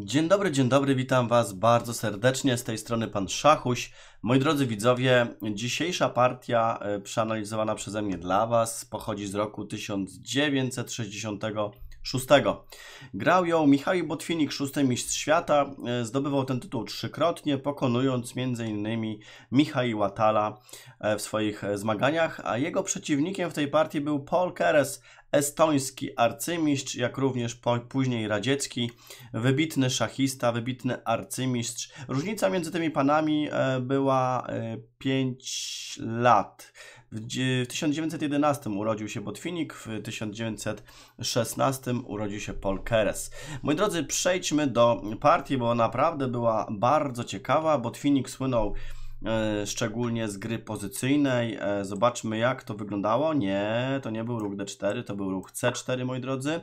Dzień dobry, dzień dobry, witam Was bardzo serdecznie. Z tej strony Pan Szachuś. Moi drodzy widzowie, dzisiejsza partia e, przeanalizowana przeze mnie dla Was pochodzi z roku 1966. Grał ją Michał Botwinik, szósty mistrz świata. E, zdobywał ten tytuł trzykrotnie, pokonując m.in. Michał Watala e, w swoich zmaganiach, a jego przeciwnikiem w tej partii był Paul Keres, estoński arcymistrz, jak również później radziecki, wybitny szachista, wybitny arcymistrz. Różnica między tymi panami e, była 5 e, lat. W 1911 urodził się Botwinik, w 1916 urodził się Paul Keres. Moi drodzy, przejdźmy do partii, bo naprawdę była bardzo ciekawa. Botwinik słynął szczególnie z gry pozycyjnej. E, zobaczmy jak to wyglądało. Nie, to nie był ruch D4, to był ruch C4 moi drodzy.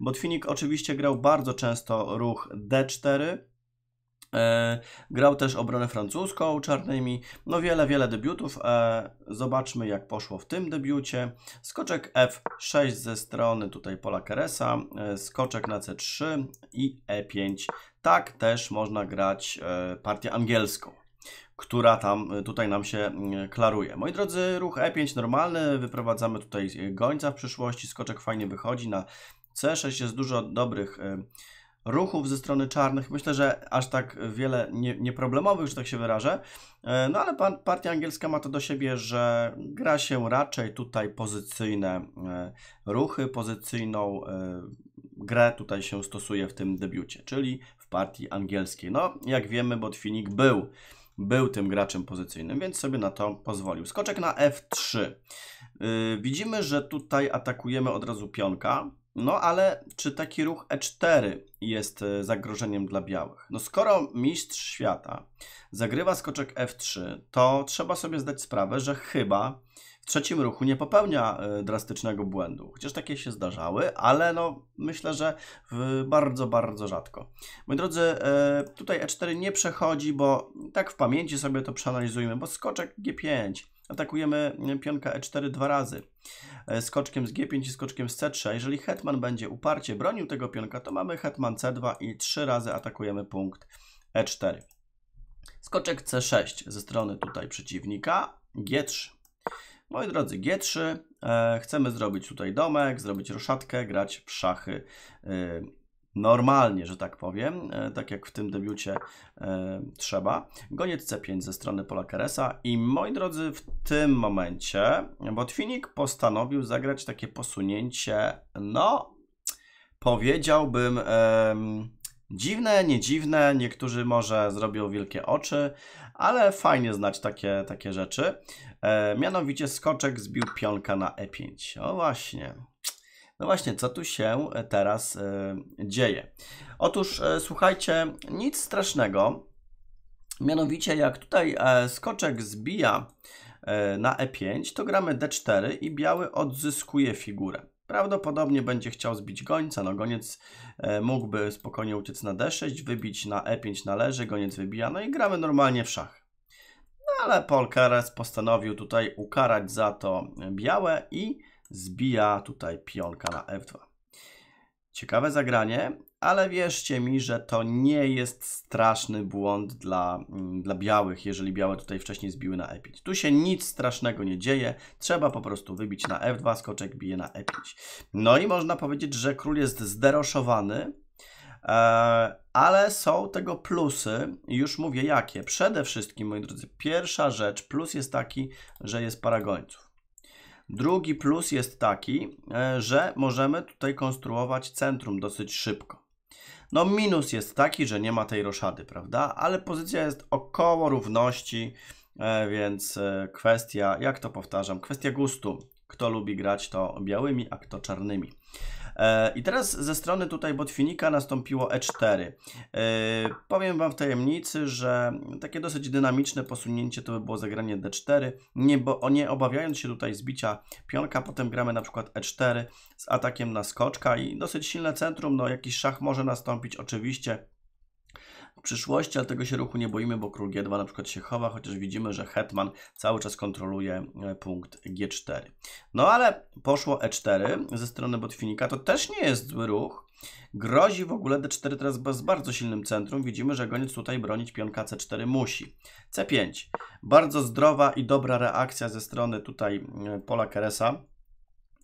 Botwinik oczywiście grał bardzo często ruch D4. E, grał też obronę francuską czarnymi, no wiele, wiele debiutów. zobaczmy jak poszło w tym debiucie. Skoczek F6 ze strony tutaj Pola Keresa, skoczek na C3 i E5. Tak też można grać partię angielską która tam y, tutaj nam się y, klaruje. Moi drodzy, ruch E5 normalny, wyprowadzamy tutaj gońca w przyszłości, skoczek fajnie wychodzi na C6, jest dużo dobrych y, ruchów ze strony czarnych. Myślę, że aż tak wiele nie, nieproblemowych, że tak się wyrażę. No ale partia angielska ma to do siebie, że gra się raczej tutaj pozycyjne ruchy, pozycyjną grę tutaj się stosuje w tym debiucie, czyli w partii angielskiej. No, jak wiemy, Botwinik był był tym graczem pozycyjnym, więc sobie na to pozwolił. Skoczek na F3. Yy, widzimy, że tutaj atakujemy od razu pionka, no ale czy taki ruch E4 jest y, zagrożeniem dla białych? No skoro mistrz świata zagrywa skoczek F3, to trzeba sobie zdać sprawę, że chyba w trzecim ruchu nie popełnia e, drastycznego błędu. Chociaż takie się zdarzały, ale no myślę, że bardzo, bardzo rzadko. Moi drodzy, e, tutaj E4 nie przechodzi, bo tak w pamięci sobie to przeanalizujmy, bo skoczek G5. Atakujemy pionka E4 dwa razy. E, skoczkiem z G5 i skoczkiem z C3. Jeżeli hetman będzie uparcie bronił tego pionka, to mamy hetman C2 i trzy razy atakujemy punkt E4. Skoczek C6 ze strony tutaj przeciwnika. G3. Moi drodzy, G3, e, chcemy zrobić tutaj domek, zrobić roszadkę, grać w szachy e, normalnie, że tak powiem, e, tak jak w tym debiucie e, trzeba. Goniec C5 ze strony Pola Keresa i moi drodzy, w tym momencie Botwinik postanowił zagrać takie posunięcie, no powiedziałbym dziwne, nie dziwne, niektórzy może zrobią wielkie oczy, ale fajnie znać takie, takie rzeczy. E, mianowicie skoczek zbił pionka na E5. O właśnie. No właśnie, co tu się teraz e, dzieje? Otóż e, słuchajcie, nic strasznego. Mianowicie jak tutaj e, skoczek zbija e, na E5, to gramy D4 i biały odzyskuje figurę. Prawdopodobnie będzie chciał zbić gońca. No goniec e, mógłby spokojnie uciec na D6, wybić na E5 należy, goniec wybija, no i gramy normalnie w szach. Ale Polkeres postanowił tutaj ukarać za to białe i zbija tutaj pionka na F2. Ciekawe zagranie, ale wierzcie mi, że to nie jest straszny błąd dla, mm, dla białych, jeżeli białe tutaj wcześniej zbiły na E5. Tu się nic strasznego nie dzieje, trzeba po prostu wybić na F2, skoczek bije na E5. No i można powiedzieć, że król jest zderoszowany, e, ale są tego plusy, już mówię jakie. Przede wszystkim, moi drodzy, pierwsza rzecz, plus jest taki, że jest para gońców. Drugi plus jest taki, e, że możemy tutaj konstruować centrum dosyć szybko. No minus jest taki, że nie ma tej roszady, prawda? Ale pozycja jest około równości, e, więc e, kwestia, jak to powtarzam, kwestia gustu. Kto lubi grać to białymi, a kto czarnymi. E, I teraz ze strony tutaj Botwinika nastąpiło E4. Powiem Wam w tajemnicy, że takie dosyć dynamiczne posunięcie to by było zagranie D4, nie, bo, nie obawiając się tutaj zbicia pionka, potem gramy na przykład E4 z atakiem na skoczka i dosyć silne centrum, no jakiś szach może nastąpić oczywiście, przyszłości, ale tego się ruchu nie boimy, bo król G2 na przykład się chowa, chociaż widzimy, że hetman cały czas kontroluje e, punkt G4. No ale poszło E4 ze strony Botwinika, to też nie jest zły ruch, Grozi w ogóle D4 teraz bez bardzo silnym centrum. Widzimy, że goniec tutaj bronić pionka C4 musi. C5. Bardzo zdrowa i dobra reakcja ze strony tutaj e, pola Keresa.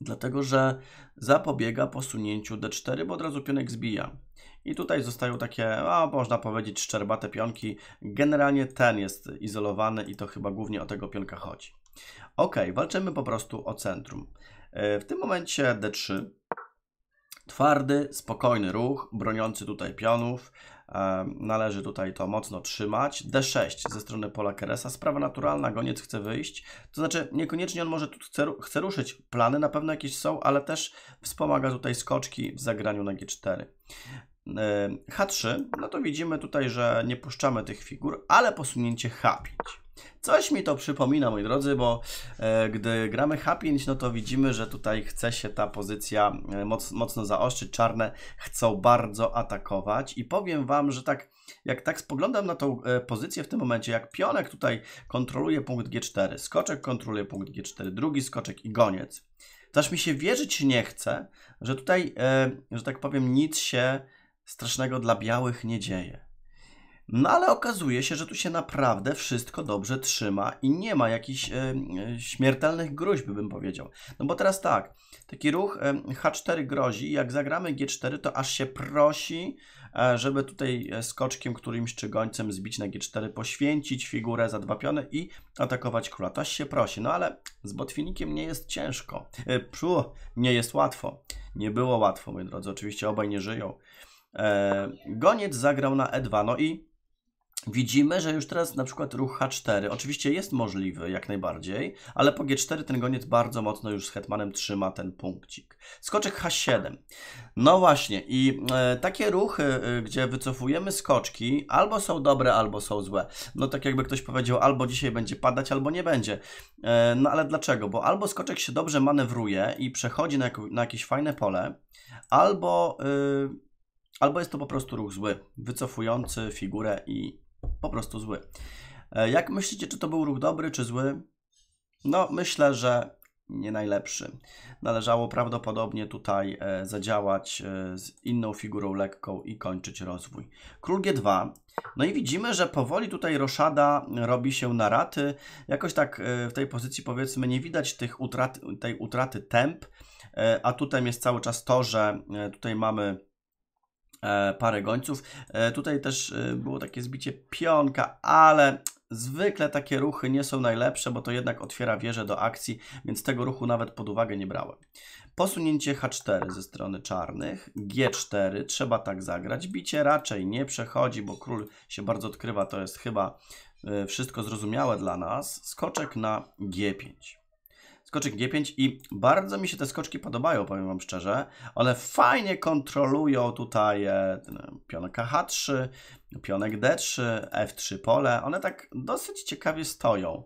Dlatego, że zapobiega posunięciu D4, bo od razu pionek zbija. I tutaj zostają takie, a, można powiedzieć, szczerbate pionki. Generalnie ten jest izolowany i to chyba głównie o tego pionka chodzi. Ok, walczymy po prostu o centrum. E, w tym momencie D3. Twardy, spokojny ruch, broniący tutaj pionów. E, należy tutaj to mocno trzymać. D6 ze strony pola Keresa. Sprawa naturalna, goniec chce wyjść. To znaczy, niekoniecznie on może tu chce, chce ruszyć. Plany na pewno jakieś są, ale też wspomaga tutaj skoczki w zagraniu na G4. E, H3, no to widzimy tutaj, że nie puszczamy tych figur, ale posunięcie H5. Coś mi to przypomina, moi drodzy, bo e, gdy gramy H5, no to widzimy, że tutaj chce się ta pozycja e, moc, mocno zaostrzyć. Czarne chcą bardzo atakować i powiem Wam, że tak jak tak spoglądam na tą pozycję w tym momencie, jak pionek tutaj kontroluje punkt G4, skoczek kontroluje punkt G4, drugi skoczek i goniec, to aż mi się wierzyć nie chce, że tutaj, że tak powiem, nic się strasznego dla białych nie dzieje. No ale okazuje się, że tu się naprawdę wszystko dobrze trzyma i nie ma jakichś e, śmiertelnych gruźb, bym powiedział. No bo teraz tak, taki ruch e, H4 grozi, jak zagramy G4, to aż się prosi, e, żeby tutaj e, skoczkiem którymś czy gońcem zbić na G4, poświęcić figurę za dwa piony i atakować króla. To aż się prosi, no ale z botwinikiem nie jest ciężko. E, pszu, nie jest łatwo. Nie było łatwo, moi drodzy, oczywiście obaj nie żyją. E, goniec zagrał na E2, no i Widzimy, że już teraz na przykład ruch H4 oczywiście jest możliwy jak najbardziej, ale po G4 ten goniec bardzo mocno już z hetmanem trzyma ten punkcik. Skoczek H7. No właśnie i e, takie ruchy, e, gdzie wycofujemy skoczki, albo są dobre, albo są złe. No tak jakby ktoś powiedział, albo dzisiaj będzie padać, albo nie będzie. E, no ale dlaczego? Bo albo skoczek się dobrze manewruje i przechodzi na, na jakieś fajne pole, albo... Y, Albo jest to po prostu ruch zły, wycofujący figurę i po prostu zły. E, jak myślicie, czy to był ruch dobry, czy zły? No, myślę, że nie najlepszy. Należało prawdopodobnie tutaj e, zadziałać e, z inną figurą lekką i kończyć rozwój. Król G2. No i widzimy, że powoli tutaj roszada robi się na raty. Jakoś tak w tej pozycji powiedzmy nie widać tych utrat, tej utraty temp, a tutaj jest cały czas to, że tutaj mamy parę gońców. E, tutaj też e, było takie zbicie pionka, ale zwykle takie ruchy nie są najlepsze, bo to jednak otwiera wieżę do akcji, więc tego ruchu nawet pod uwagę nie brałem. Posunięcie H4 ze strony czarnych, G4, trzeba tak zagrać. Bicie raczej nie przechodzi, bo król się bardzo odkrywa, to jest chyba wszystko zrozumiałe dla nas. Skoczek na G5 skoczek G5 i bardzo mi się te skoczki podobają, powiem Wam szczerze. One fajnie kontrolują tutaj e, pionek H3, pionek D3, F3 pole. One tak dosyć ciekawie stoją.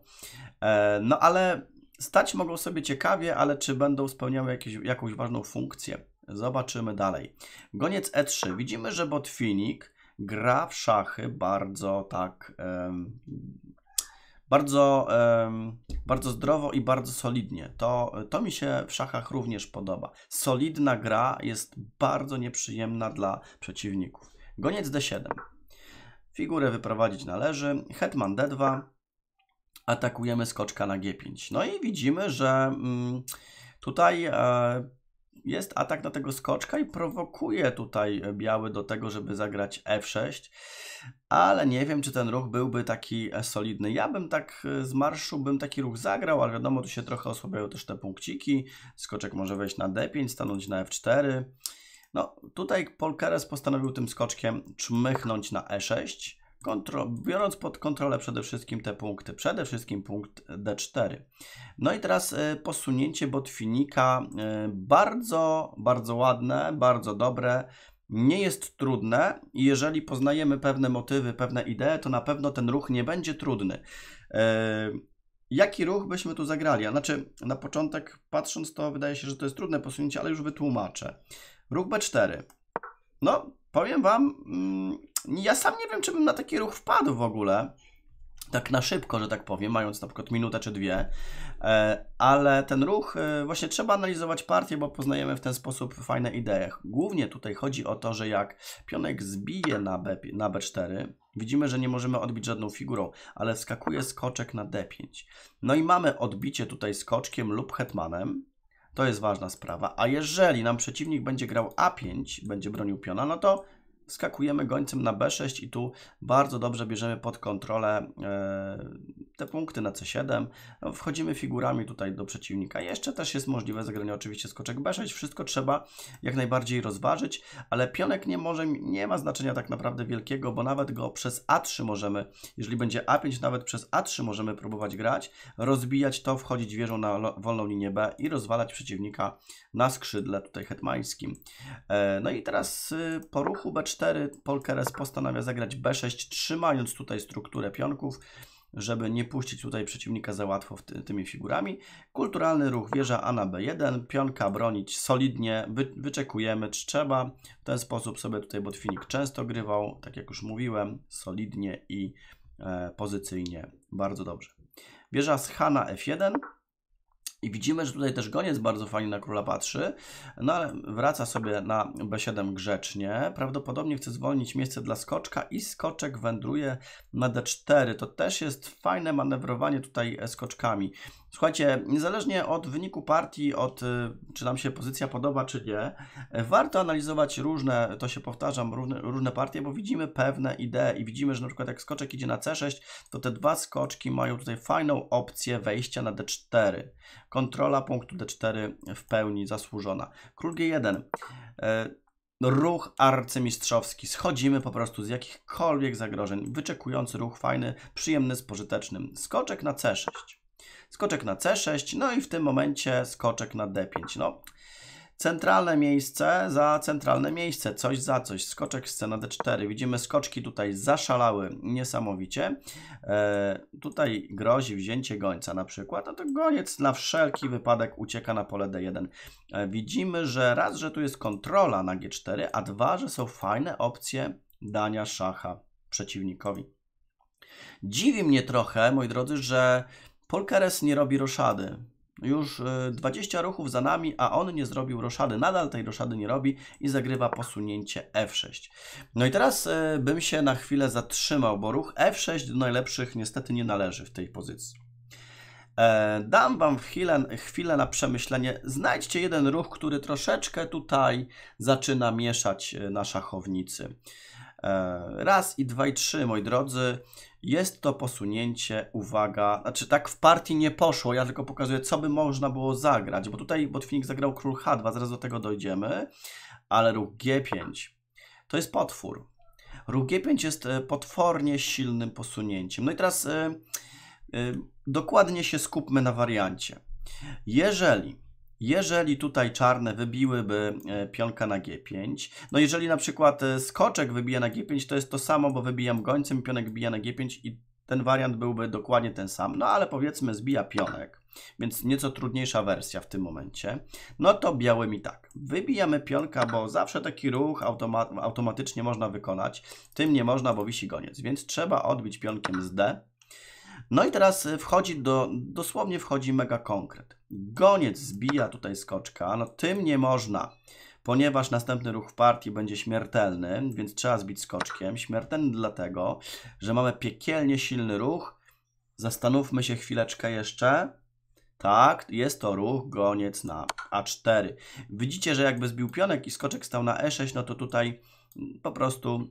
E, no ale stać mogą sobie ciekawie, ale czy będą spełniały jakieś, jakąś ważną funkcję? Zobaczymy dalej. Goniec E3. Widzimy, że botwinik gra w szachy bardzo tak bardzo, bardzo zdrowo i bardzo solidnie. To, to mi się w szachach również podoba. Solidna gra jest bardzo nieprzyjemna dla przeciwników. Goniec D7. Figurę wyprowadzić należy. Hetman D2. Atakujemy skoczka na G5. No i widzimy, że mm, tutaj e, jest atak na tego skoczka i prowokuje tutaj biały do tego, żeby zagrać F6, ale nie wiem, czy ten ruch byłby taki e, solidny. Ja bym tak e, z marszu bym taki ruch zagrał, ale wiadomo, tu się trochę osłabiają też te punkciki. Skoczek może wejść na D5, stanąć na F4. No, tutaj Polkeres postanowił tym skoczkiem czmychnąć na E6, kontro biorąc pod kontrolę przede wszystkim te punkty, przede wszystkim punkt D4. No i teraz y, posunięcie botwinika, y, bardzo, bardzo ładne, bardzo dobre, nie jest trudne i jeżeli poznajemy pewne motywy, pewne idee, to na pewno ten ruch nie będzie trudny. Y, jaki ruch byśmy tu zagrali? Znaczy, na początek patrząc to wydaje się, że to jest trudne posunięcie, ale już wytłumaczę. Ruch B4. No, powiem Wam, mm, ja sam nie wiem, czy bym na taki ruch wpadł w ogóle. tak na szybko, że tak powiem, mając na przykład minutę czy dwie, e, ale ten ruch e, właśnie trzeba analizować partię, bo poznajemy w ten sposób fajne idee. Głównie tutaj chodzi o to, że jak pionek zbije na, B, na B4, widzimy, że nie możemy odbić żadną figurą, ale wskakuje skoczek na D5. No i mamy odbicie tutaj skoczkiem lub hetmanem, to jest ważna sprawa, a jeżeli nam przeciwnik będzie grał A5, będzie bronił piona, no to skakujemy gońcem na B6 i tu bardzo dobrze bierzemy pod kontrolę e, te punkty na C7. No, wchodzimy figurami tutaj do przeciwnika. Jeszcze też jest możliwe zagranie oczywiście skoczek B6. Wszystko trzeba jak najbardziej rozważyć, ale pionek nie może, nie ma znaczenia tak naprawdę wielkiego, bo nawet go przez A3 możemy, jeżeli będzie A5, nawet przez A3 możemy próbować grać, rozbijać to, wchodzić wieżą na wolną linię B i rozwalać przeciwnika na skrzydle tutaj hetmańskim. E, no i teraz y, po ruchu B4 4 Polkeres postanawia zagrać B6, trzymając tutaj strukturę pionków, żeby nie puścić tutaj przeciwnika za łatwo ty, tymi figurami. Kulturalny ruch wieża A na B1, pionka bronić solidnie, wy, wyczekujemy, czy trzeba. W ten sposób sobie tutaj Botfinik często grywał, tak jak już mówiłem, solidnie i e, pozycyjnie, bardzo dobrze. Wieża z H na F1, i widzimy, że tutaj też goniec bardzo fajnie na króla patrzy, no ale wraca sobie na b7 grzecznie. Prawdopodobnie chce zwolnić miejsce dla skoczka i skoczek wędruje na d4. To też jest fajne manewrowanie tutaj skoczkami. Słuchajcie, niezależnie od wyniku partii, od y, czy nam się pozycja podoba, czy nie, warto analizować różne, to się powtarzam, różne, różne partie, bo widzimy pewne idee i widzimy, że na przykład jak skoczek idzie na C6, to te dwa skoczki mają tutaj fajną opcję wejścia na D4. Kontrola punktu D4 w pełni zasłużona. Król G1. E, ruch arcymistrzowski. Schodzimy po prostu z jakichkolwiek zagrożeń. Wyczekujący ruch fajny, przyjemny, spożyteczny. Skoczek na C6 skoczek na C6, no i w tym momencie skoczek na D5. No, centralne miejsce za centralne miejsce, coś za coś, skoczek z C na D4. Widzimy skoczki tutaj zaszalały niesamowicie. E, tutaj grozi wzięcie gońca na przykład, a to goniec na wszelki wypadek ucieka na pole D1. E, widzimy, że raz, że tu jest kontrola na G4, a dwa, że są fajne opcje dania szacha przeciwnikowi. Dziwi mnie trochę, moi drodzy, że Polkeres nie robi roszady. Już 20 e, ruchów za nami, a on nie zrobił roszady. Nadal tej roszady nie robi i zagrywa posunięcie F6. No i teraz e, bym się na chwilę zatrzymał, bo ruch F6 do najlepszych niestety nie należy w tej pozycji. E, dam Wam chwilę, chwilę na przemyślenie. Znajdźcie jeden ruch, który troszeczkę tutaj zaczyna mieszać na szachownicy. Raz i dwa i trzy, moi drodzy. Jest to posunięcie, uwaga, znaczy tak w partii nie poszło, ja tylko pokazuję, co by można było zagrać, bo tutaj Botwinik zagrał król H2, zaraz do tego dojdziemy, ale ruch G5 to jest potwór. Ruch G5 jest e, potwornie silnym posunięciem. No i teraz yy, yy, dokładnie się skupmy na wariancie. Jeżeli jeżeli tutaj czarne wybiłyby e, pionka na G5, no jeżeli na przykład e, skoczek wybija na G5, to jest to samo, bo wybijam gońcem, pionek bija na G5 i ten wariant byłby dokładnie ten sam. No ale powiedzmy zbija pionek, więc nieco trudniejsza wersja w tym momencie. No to białymi tak. Wybijamy pionka, bo zawsze taki ruch automa automatycznie można wykonać. Tym nie można, bo wisi goniec, więc trzeba odbić pionkiem z D. No i teraz e, wchodzi do, dosłownie wchodzi mega konkret. Goniec zbija tutaj skoczka, no tym nie można, ponieważ następny ruch w partii będzie śmiertelny, więc trzeba zbić skoczkiem. Śmiertelny dlatego, że mamy piekielnie silny ruch. Zastanówmy się chwileczkę jeszcze. Tak, jest to ruch goniec na A4. Widzicie, że jakby zbił pionek i skoczek stał na E6, no to tutaj po prostu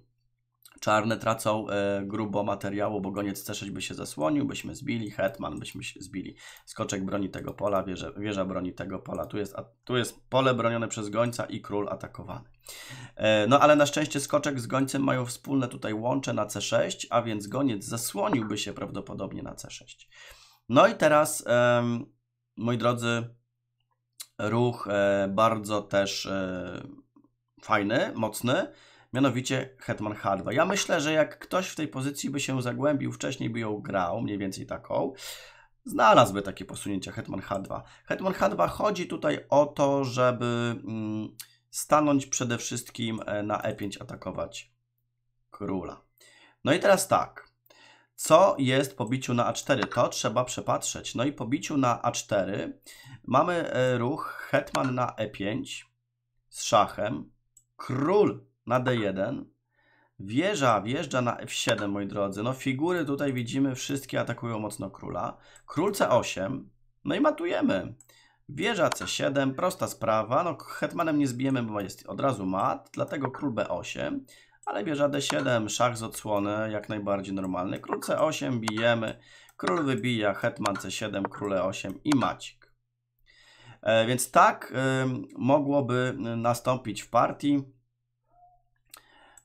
Czarne tracą e, grubo materiału, bo goniec C6 by się zasłonił, byśmy zbili, hetman byśmy się zbili. Skoczek broni tego pola, wieża, wieża broni tego pola. Tu jest, a, tu jest pole bronione przez gońca i król atakowany. E, no ale na szczęście skoczek z gońcem mają wspólne tutaj łącze na C6, a więc goniec zasłoniłby się prawdopodobnie na C6. No i teraz, e, moi drodzy, ruch e, bardzo też e, fajny, mocny mianowicie Hetman H2. Ja myślę, że jak ktoś w tej pozycji by się zagłębił, wcześniej by ją grał, mniej więcej taką, znalazłby takie posunięcie Hetman H2. Hetman H2 chodzi tutaj o to, żeby mm, stanąć przede wszystkim e, na E5, atakować króla. No i teraz tak. Co jest po biciu na A4? To trzeba przepatrzeć. No i po biciu na A4 mamy e, ruch hetman na E5 z szachem, król na D1, wieża wjeżdża na F7, moi drodzy. No figury tutaj widzimy, wszystkie atakują mocno króla. Król C8, no i matujemy. Wieża C7, prosta sprawa. No hetmanem nie zbijemy, bo jest od razu mat, dlatego król B8. Ale wieża D7, szach z odsłony, jak najbardziej normalny. Król C8 bijemy, król wybija, hetman C7, król E8 i macik. E, więc tak e, mogłoby nastąpić w partii.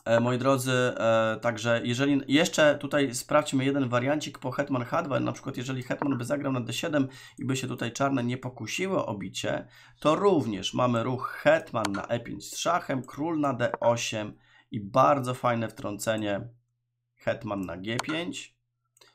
E, moi drodzy, e, także jeżeli jeszcze tutaj sprawdźmy jeden wariancik po hetman H2, na przykład jeżeli hetman by zagrał na D7 i by się tutaj czarne nie pokusiły o bicie, to również mamy ruch hetman na E5 z szachem, król na D8 i bardzo fajne wtrącenie hetman na G5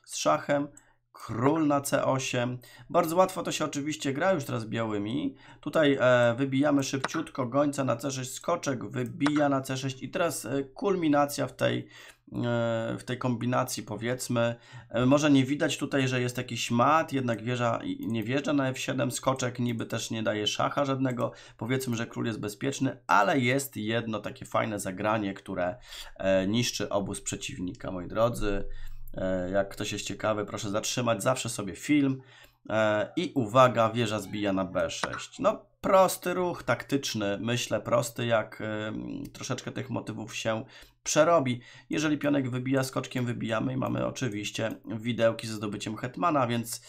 z szachem, król na C8. Bardzo łatwo to się oczywiście gra już teraz białymi. Tutaj e, wybijamy szybciutko gońca na C6, skoczek wybija na C6 i teraz e, kulminacja w tej, e, w tej kombinacji powiedzmy. E, może nie widać tutaj, że jest jakiś mat, jednak wieża nie wjeżdża na F7, skoczek niby też nie daje szacha żadnego. Powiedzmy, że król jest bezpieczny, ale jest jedno takie fajne zagranie, które e, niszczy obóz przeciwnika, moi drodzy. E, jak ktoś jest ciekawy, proszę zatrzymać zawsze sobie film. E, I uwaga, wieża zbija na B6. No, prosty ruch taktyczny, myślę prosty, jak troszeczkę tych motywów się przerobi. Jeżeli pionek wybija, skoczkiem wybijamy i mamy oczywiście widełki ze zdobyciem hetmana, więc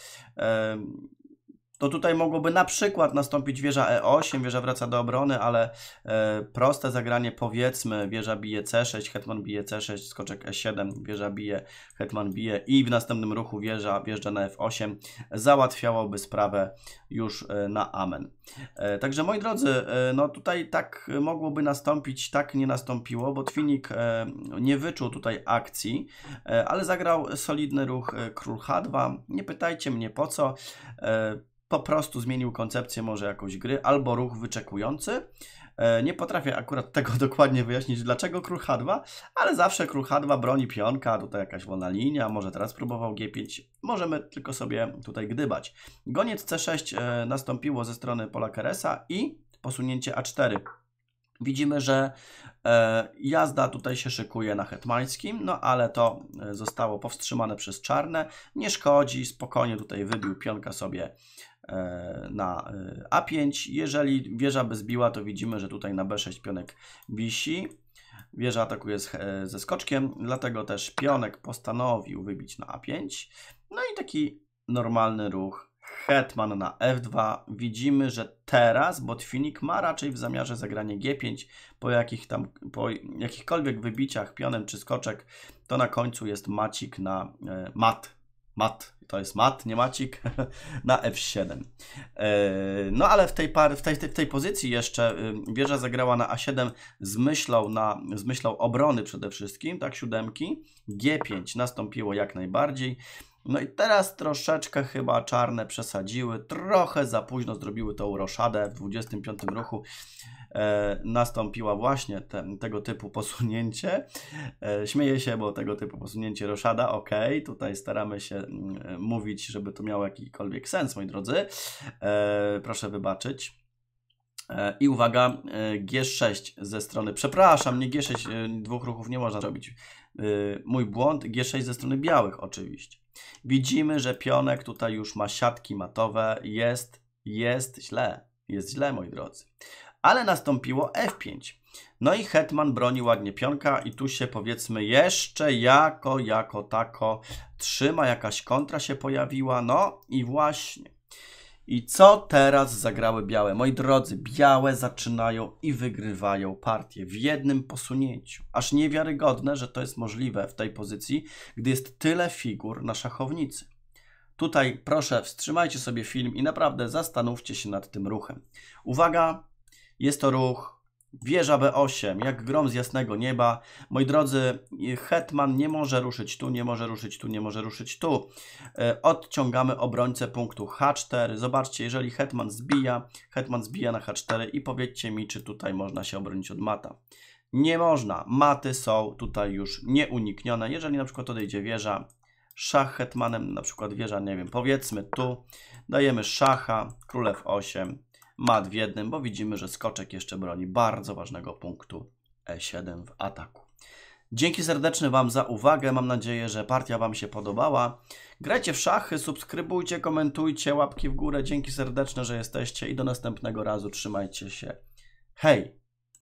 to tutaj mogłoby na przykład nastąpić wieża E8, wieża wraca do obrony, ale e, proste zagranie powiedzmy, wieża bije C6, hetman bije C6, skoczek E7, wieża bije, hetman bije i w następnym ruchu wieża wjeżdża na F8, załatwiałoby sprawę już e, na amen. E, także moi drodzy, e, no tutaj tak mogłoby nastąpić, tak nie nastąpiło, bo Twinik e, nie wyczuł tutaj akcji, e, ale zagrał solidny ruch e, król H2. Nie pytajcie mnie po co. E, po prostu zmienił koncepcję może jakąś gry, albo ruch wyczekujący. E, nie potrafię akurat tego dokładnie wyjaśnić, dlaczego król H2, ale zawsze król H2 broni pionka, tutaj jakaś wolna linia, może teraz próbował G5, możemy tylko sobie tutaj gdybać. Goniec C6 e, nastąpiło ze strony Pola Keresa i posunięcie A4. Widzimy, że e, jazda tutaj się szykuje na hetmańskim, no ale to zostało powstrzymane przez czarne. Nie szkodzi, spokojnie tutaj wybił pionka sobie na e, A5. Jeżeli wieża by zbiła, to widzimy, że tutaj na B6 pionek wisi. Wieża atakuje z, e, ze skoczkiem, dlatego też pionek postanowił wybić na A5. No i taki normalny ruch hetman na f2. Widzimy, że teraz Botwinik ma raczej w zamiarze zagranie g5 po, jakich tam, po jakichkolwiek wybiciach pionem czy skoczek, to na końcu jest macik na e, mat. Mat, to jest mat, nie macik, na f7. E, no ale w tej, par, w, tej, w tej pozycji jeszcze y, wieża zagrała na a7 z myślą, na, z myślą obrony przede wszystkim, tak, siódemki. G5 nastąpiło jak najbardziej. No i teraz troszeczkę chyba czarne przesadziły, trochę za późno zrobiły tą roszadę w 25 ruchu. E, nastąpiła właśnie tego typu posunięcie. E, śmieję się, bo tego typu posunięcie roszada, ok, tutaj staramy się mm, mówić, żeby to miało jakikolwiek sens, moi drodzy. E, proszę wybaczyć. I uwaga, e, G6 ze strony, przepraszam, nie G6, e, dwóch ruchów nie można zrobić. Mój błąd, G6 ze strony białych oczywiście. Widzimy, że pionek tutaj już ma siatki matowe. Jest, jest źle. Jest źle, moi drodzy. Ale nastąpiło F5. No i hetman broni ładnie pionka i tu się powiedzmy jeszcze jako, jako tako trzyma, jakaś kontra się pojawiła. No i właśnie i co teraz zagrały białe? Moi drodzy, białe zaczynają i wygrywają partię w jednym posunięciu. Aż niewiarygodne, że to jest możliwe w tej pozycji, gdy jest tyle figur na szachownicy. Tutaj proszę, wstrzymajcie sobie film i naprawdę zastanówcie się nad tym ruchem. Uwaga, jest to ruch Wieża B8, jak grom z jasnego nieba. Moi drodzy, hetman nie może ruszyć tu, nie może ruszyć tu, nie może ruszyć tu. E, odciągamy obrońcę punktu H4. Zobaczcie, jeżeli hetman zbija, hetman zbija na H4 i powiedzcie mi, czy tutaj można się obronić od mata. Nie można. Maty są tutaj już nieuniknione. Jeżeli na przykład odejdzie wieża, szach hetmanem, na przykład wieża, nie wiem, powiedzmy tu, dajemy szacha, król F8, mat w jednym, bo widzimy, że skoczek jeszcze broni bardzo ważnego punktu E7 w ataku. Dzięki serdeczne Wam za uwagę. Mam nadzieję, że partia Wam się podobała. Grajcie w szachy, subskrybujcie, komentujcie, łapki w górę. Dzięki serdeczne, że jesteście i do następnego razu. Trzymajcie się. Hej!